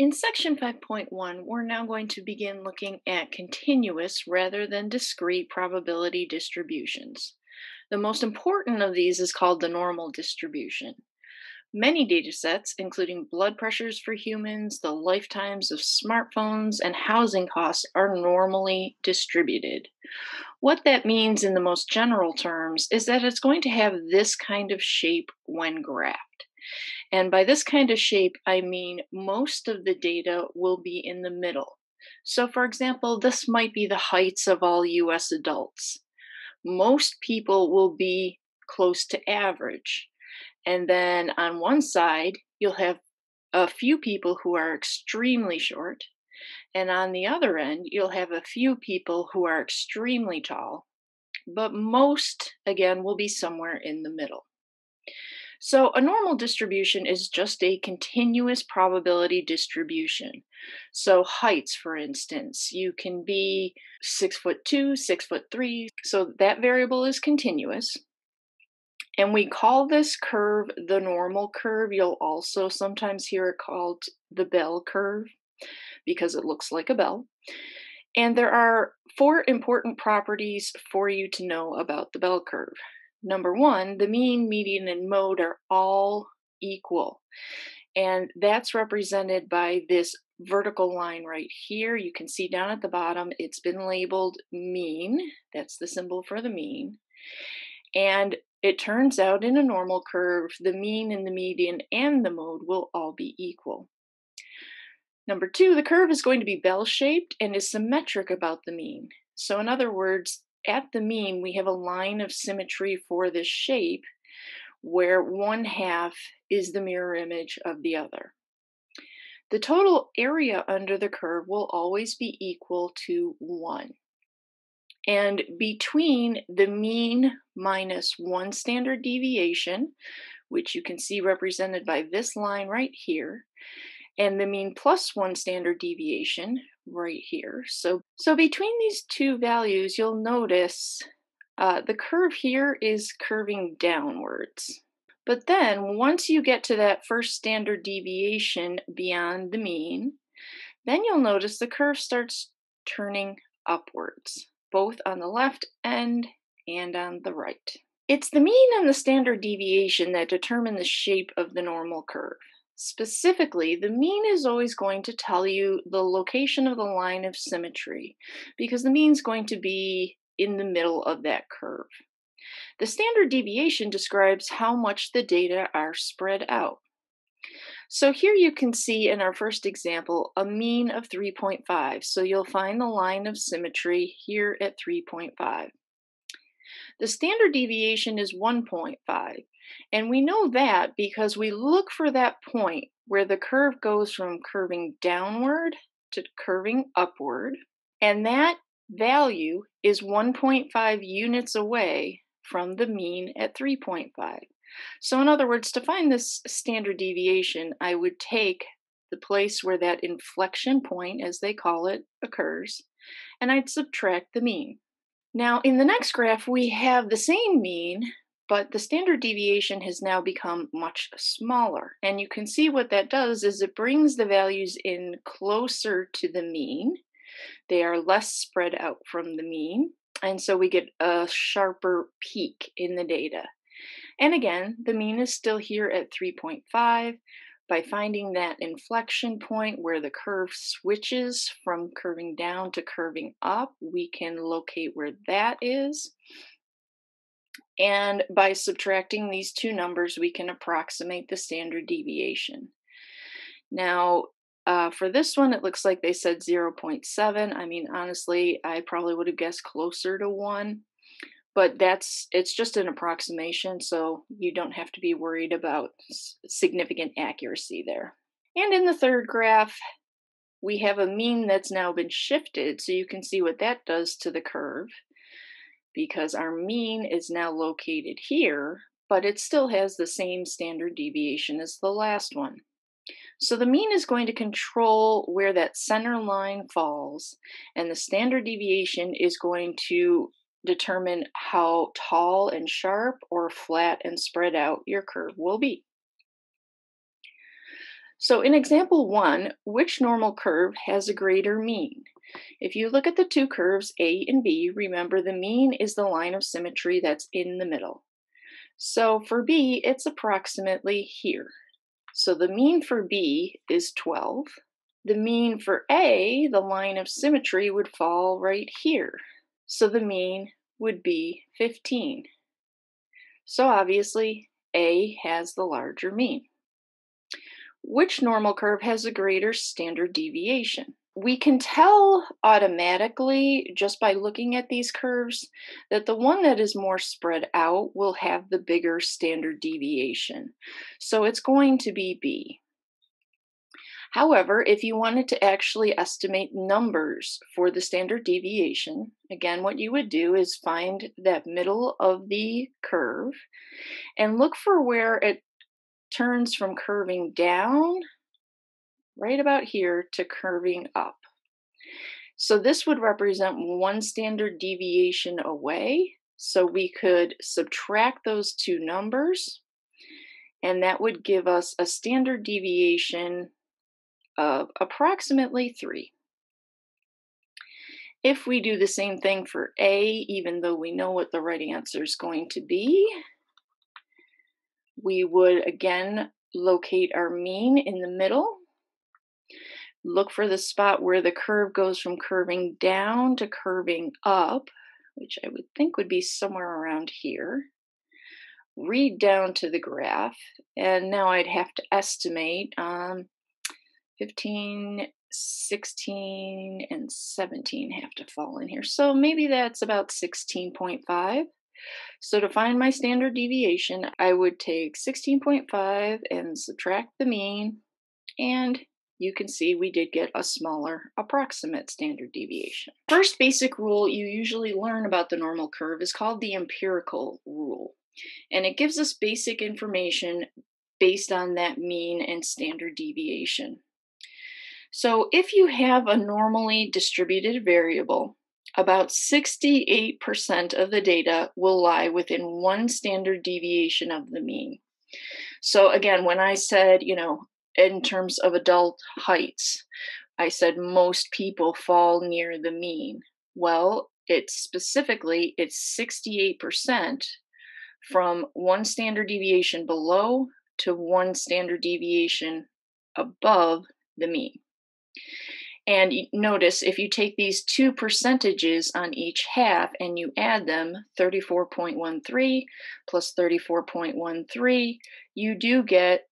In section 5.1, we're now going to begin looking at continuous rather than discrete probability distributions. The most important of these is called the normal distribution. Many datasets, including blood pressures for humans, the lifetimes of smartphones, and housing costs, are normally distributed. What that means in the most general terms is that it's going to have this kind of shape when graphed. And by this kind of shape, I mean most of the data will be in the middle. So, for example, this might be the heights of all US adults. Most people will be close to average. And then on one side, you'll have a few people who are extremely short. And on the other end, you'll have a few people who are extremely tall. But most, again, will be somewhere in the middle. So a normal distribution is just a continuous probability distribution. So heights, for instance, you can be six foot two, six foot three. So that variable is continuous. And we call this curve the normal curve. You'll also sometimes hear it called the bell curve because it looks like a bell. And there are four important properties for you to know about the bell curve. Number one, the mean, median, and mode are all equal. And that's represented by this vertical line right here. You can see down at the bottom, it's been labeled mean. That's the symbol for the mean. And it turns out in a normal curve, the mean and the median and the mode will all be equal. Number two, the curve is going to be bell shaped and is symmetric about the mean. So, in other words, at the mean, we have a line of symmetry for this shape where one half is the mirror image of the other. The total area under the curve will always be equal to 1. And between the mean minus 1 standard deviation, which you can see represented by this line right here, and the mean plus 1 standard deviation, right here. So, so between these two values, you'll notice uh, the curve here is curving downwards. But then once you get to that first standard deviation beyond the mean, then you'll notice the curve starts turning upwards, both on the left end and on the right. It's the mean and the standard deviation that determine the shape of the normal curve. Specifically, the mean is always going to tell you the location of the line of symmetry because the mean is going to be in the middle of that curve. The standard deviation describes how much the data are spread out. So here you can see in our first example a mean of 3.5. So you'll find the line of symmetry here at 3.5. The standard deviation is 1.5. And we know that because we look for that point where the curve goes from curving downward to curving upward. And that value is 1.5 units away from the mean at 3.5. So, in other words, to find this standard deviation, I would take the place where that inflection point, as they call it, occurs, and I'd subtract the mean. Now, in the next graph, we have the same mean, but the standard deviation has now become much smaller. And you can see what that does is it brings the values in closer to the mean. They are less spread out from the mean. And so we get a sharper peak in the data. And again, the mean is still here at 3.5. By finding that inflection point where the curve switches from curving down to curving up, we can locate where that is. And by subtracting these two numbers, we can approximate the standard deviation. Now, uh, for this one, it looks like they said 0.7. I mean, honestly, I probably would have guessed closer to 1. But that's it's just an approximation, so you don't have to be worried about significant accuracy there. And in the third graph, we have a mean that's now been shifted, so you can see what that does to the curve because our mean is now located here, but it still has the same standard deviation as the last one. So the mean is going to control where that center line falls, and the standard deviation is going to determine how tall and sharp or flat and spread out your curve will be. So in example one, which normal curve has a greater mean? If you look at the two curves A and B, remember the mean is the line of symmetry that's in the middle. So for B, it's approximately here. So the mean for B is 12. The mean for A, the line of symmetry, would fall right here. So the mean would be 15. So obviously, A has the larger mean. Which normal curve has a greater standard deviation? We can tell automatically just by looking at these curves that the one that is more spread out will have the bigger standard deviation. So it's going to be B. However, if you wanted to actually estimate numbers for the standard deviation, again, what you would do is find that middle of the curve and look for where it turns from curving down right about here to curving up. So this would represent one standard deviation away. So we could subtract those two numbers and that would give us a standard deviation of approximately 3. If we do the same thing for A, even though we know what the right answer is going to be, we would again locate our mean in the middle. Look for the spot where the curve goes from curving down to curving up, which I would think would be somewhere around here. Read down to the graph, and now I'd have to estimate um, 15, 16, and 17 have to fall in here. So maybe that's about 16.5. So to find my standard deviation, I would take 16.5 and subtract the mean, and you can see we did get a smaller approximate standard deviation. First basic rule you usually learn about the normal curve is called the empirical rule. And it gives us basic information based on that mean and standard deviation. So if you have a normally distributed variable, about 68% of the data will lie within one standard deviation of the mean. So again, when I said, you know, in terms of adult heights, I said most people fall near the mean. Well, it's specifically it's 68% from one standard deviation below to one standard deviation above the mean. And notice if you take these two percentages on each half and you add them, 34.13 plus 34.13, you do get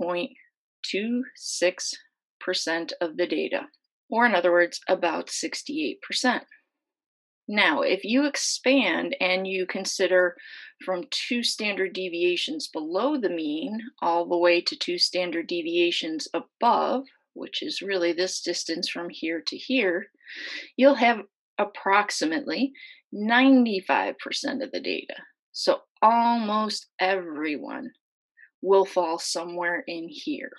68.26% of the data, or in other words, about 68%. Now, if you expand and you consider from two standard deviations below the mean all the way to two standard deviations above, which is really this distance from here to here, you'll have approximately 95% of the data. So almost everyone will fall somewhere in here.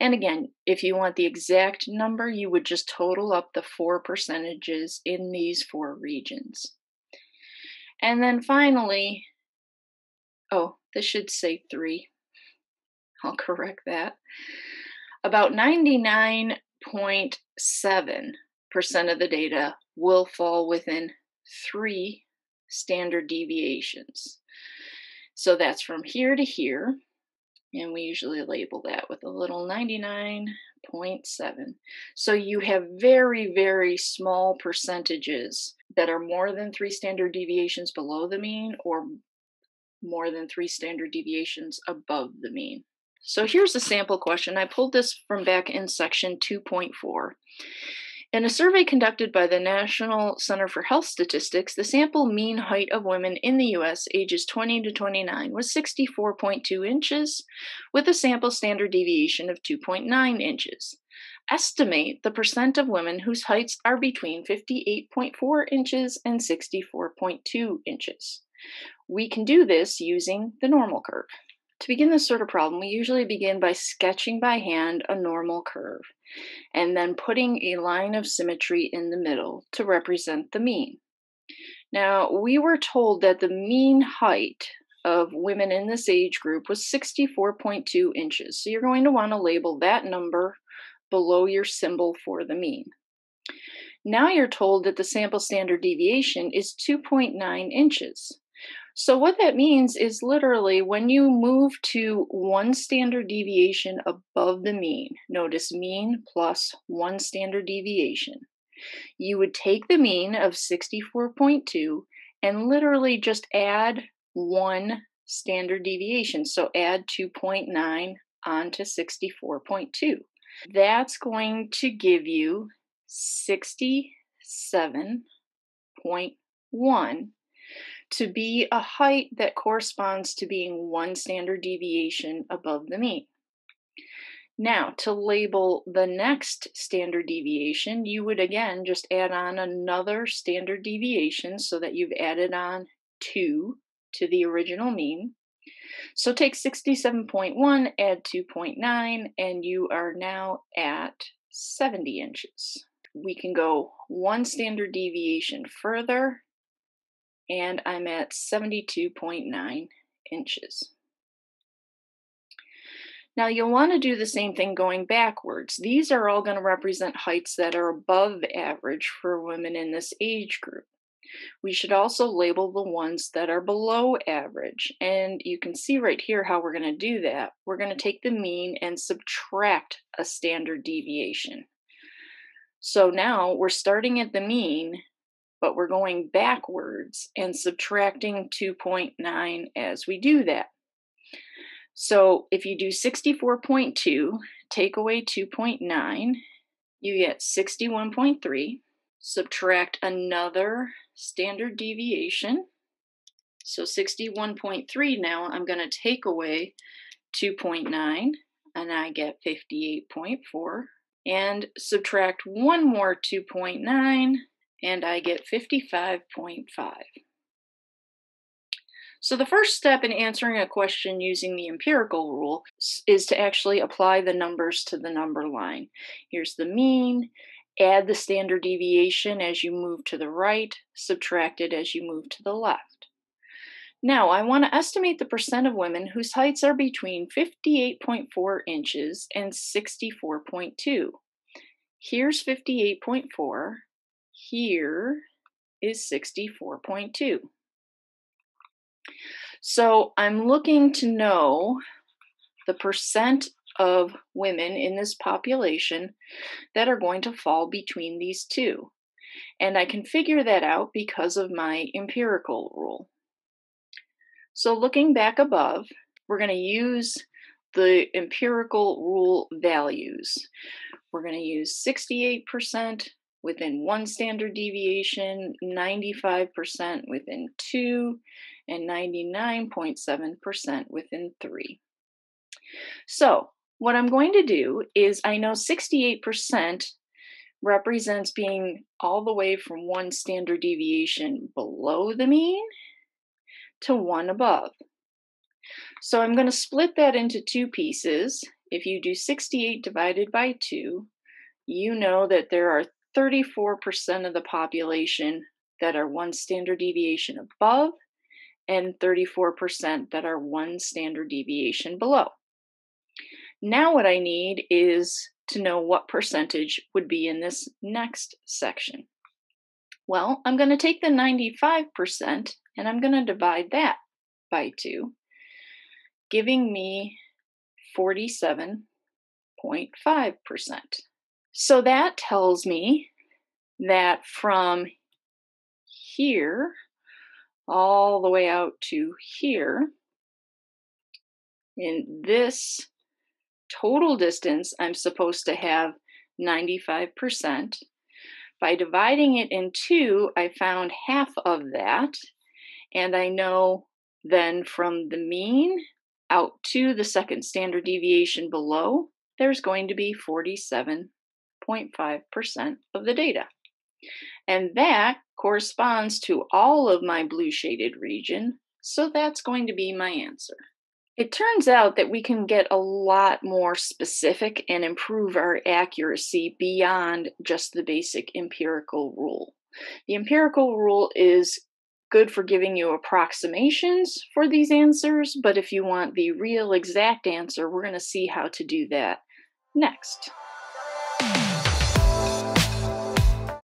And again, if you want the exact number, you would just total up the four percentages in these four regions. And then finally, oh, this should say three. I'll correct that. About 99.7% of the data will fall within three standard deviations. So that's from here to here, and we usually label that with a little 99.7. So you have very, very small percentages that are more than three standard deviations below the mean or more than three standard deviations above the mean. So here's a sample question. I pulled this from back in section 2.4. In a survey conducted by the National Center for Health Statistics, the sample mean height of women in the US ages 20 to 29 was 64.2 inches, with a sample standard deviation of 2.9 inches. Estimate the percent of women whose heights are between 58.4 inches and 64.2 inches. We can do this using the normal curve. To begin this sort of problem, we usually begin by sketching by hand a normal curve and then putting a line of symmetry in the middle to represent the mean. Now, we were told that the mean height of women in this age group was 64.2 inches. So you're going to want to label that number below your symbol for the mean. Now you're told that the sample standard deviation is 2.9 inches. So, what that means is literally when you move to one standard deviation above the mean, notice mean plus one standard deviation, you would take the mean of 64.2 and literally just add one standard deviation. So, add 2.9 onto 64.2. That's going to give you 67.1 to be a height that corresponds to being one standard deviation above the mean. Now, to label the next standard deviation, you would again just add on another standard deviation so that you've added on two to the original mean. So take 67.1, add 2.9, and you are now at 70 inches. We can go one standard deviation further and I'm at 72.9 inches. Now you'll want to do the same thing going backwards. These are all going to represent heights that are above average for women in this age group. We should also label the ones that are below average. And you can see right here how we're going to do that. We're going to take the mean and subtract a standard deviation. So now we're starting at the mean but we're going backwards and subtracting 2.9 as we do that. So if you do 64.2, take away 2.9, you get 61.3. Subtract another standard deviation. So 61.3 now, I'm going to take away 2.9 and I get 58.4. And subtract one more 2.9 and I get 55.5. So, the first step in answering a question using the empirical rule is to actually apply the numbers to the number line. Here's the mean, add the standard deviation as you move to the right, subtract it as you move to the left. Now, I want to estimate the percent of women whose heights are between 58.4 inches and 64.2. Here's 58.4, here is 64.2. So I'm looking to know the percent of women in this population that are going to fall between these two. And I can figure that out because of my empirical rule. So looking back above, we're going to use the empirical rule values. We're going to use 68%, within one standard deviation, 95% within two, and 99.7% within three. So, what I'm going to do is I know 68% represents being all the way from one standard deviation below the mean to one above. So I'm going to split that into two pieces. If you do 68 divided by 2, you know that there are 34% of the population that are one standard deviation above and 34% that are one standard deviation below. Now, what I need is to know what percentage would be in this next section. Well, I'm going to take the 95% and I'm going to divide that by 2, giving me 47.5%. So that tells me that from here all the way out to here, in this total distance, I'm supposed to have 95%. By dividing it in two, I found half of that. And I know then from the mean out to the second standard deviation below, there's going to be 47 0.5% of the data. And that corresponds to all of my blue shaded region, so that's going to be my answer. It turns out that we can get a lot more specific and improve our accuracy beyond just the basic empirical rule. The empirical rule is good for giving you approximations for these answers, but if you want the real exact answer, we're going to see how to do that next.